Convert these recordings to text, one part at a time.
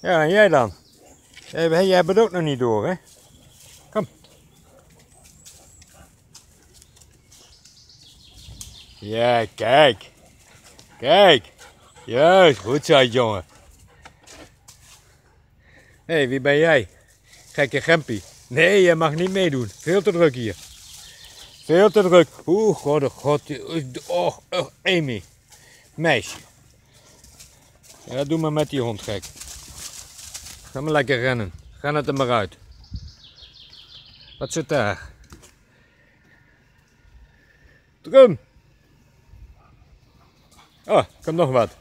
Ja, en jij dan? Jij, jij het ook nog niet door, hè? Kom. Ja, kijk. Kijk. Juist, goed zo, jongen. Hé, hey, wie ben jij? Gekke gempie. Nee, je mag niet meedoen. Veel te druk hier. Veel te druk. Oeh, god, oh god. Oh, oh, Amy. Meisje. Ja, doe maar met die hond gek. Ga maar lekker rennen. Ga het er maar uit. Wat zit daar? Drum. Oh, komt nog wat.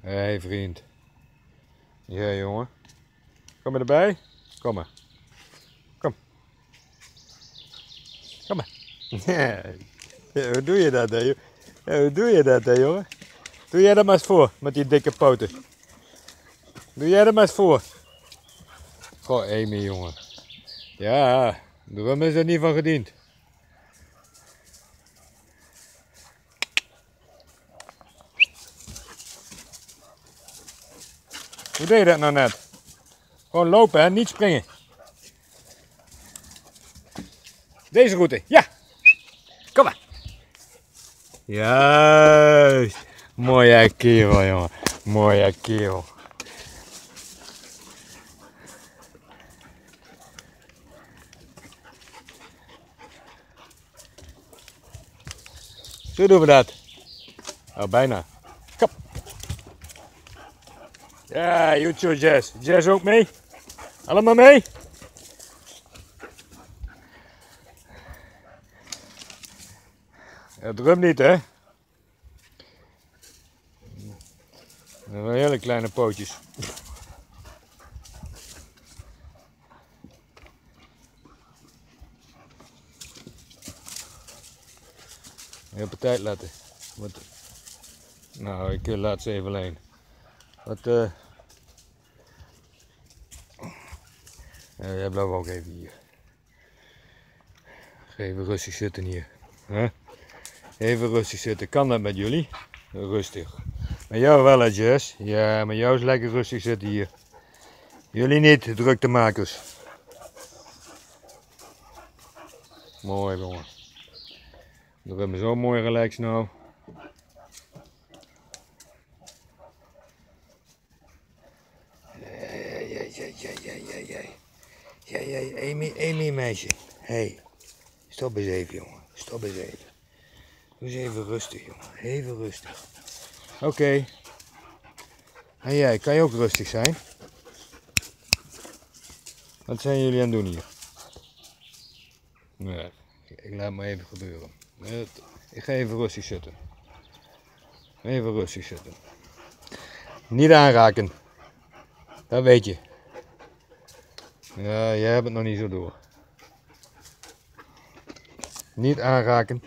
Hé hey, vriend. Ja jongen. Kom maar erbij. Kom maar. Kom maar. Ja, hoe doe je dat hè? Ja, hoe doe je dat hè jongen? Doe jij dat maar eens voor met die dikke poten. Doe jij dat maar eens voor. Goh Amy jongen. Ja, waarom is er niet van gediend? Hoe deed je dat nou net? Gewoon lopen hè, niet springen. Deze route, ja. Kom maar. Juist. Mooie kerel, jongen. Mooie kerel. Zo doen we dat. Oh, bijna. Kom. Ja, YouTube Jazz. Jazz ook mee? Allemaal mee? Ja, drum niet, hè? Dat zijn hele kleine pootjes. Op tijd laten. Wat, nou, ik laat ze even alleen. Wat, uh, ja, jij blijft ook even hier. Even rustig zitten hier. Huh? Even rustig zitten. Kan dat met jullie? Rustig. Met jou wel, Jess? Ja, met jou is lekker rustig zitten hier. Jullie niet, druktemakers. Mooi, jongen. Dan hebben we zo mooi relax nou. Ja, Amy, Amy meisje. Hé, hey, stop eens even, jongen. Stop eens even. Eens even rustig, jongen. Even rustig. Oké. Okay. En jij, kan je ook rustig zijn? Wat zijn jullie aan het doen hier? Nee, ik laat maar even gebeuren. Ik ga even rustig zitten. Even rustig zitten. Niet aanraken. Dat weet je. Ja, jij hebt het nog niet zo door. Niet aanraken.